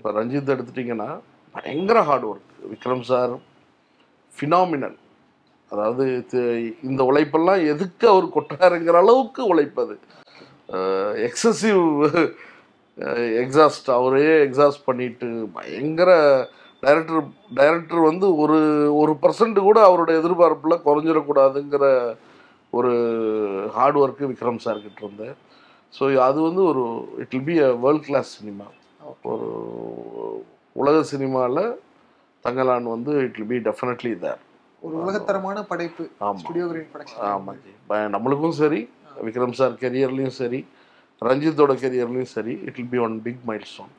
இப்போ ரஞ்சித் எடுத்துட்டிங்கன்னா பயங்கர hard work Vikram sir phenomenal அதாவது இந்த உழைப்பெல்லாம் எதுக்கு அவர் கொட்டாருங்கிற அளவுக்கு உழைப்பது எக்ஸசிவ் எக்ஸாஸ்ட் அவரே எக்ஸாஸ்ட் பண்ணிட்டு பயங்கர டைரக்டர் டைரக்டர் வந்து ஒரு ஒரு பர்சன்ட் கூட அவரோட எதிர்பார்ப்பில் குறைஞ்சிடக்கூடாதுங்கிற ஒரு ஹார்ட் ஒர்க்கு விக்ரம் சார்கிட்ட இருந்தேன். ஸோ அது வந்து ஒரு it will be a world class cinema ஒரு உலக சினிமாவில் தங்கலான் வந்து it will be definitely there ஒரு உலகத்தரமான படைப்பு ஆமாம் நம்மளுக்கும் சரி விக்ரம் சார் கெரியர்லேயும் சரி ரஞ்சித்தோட கெரியர்லேயும் சரி it will be one big milestone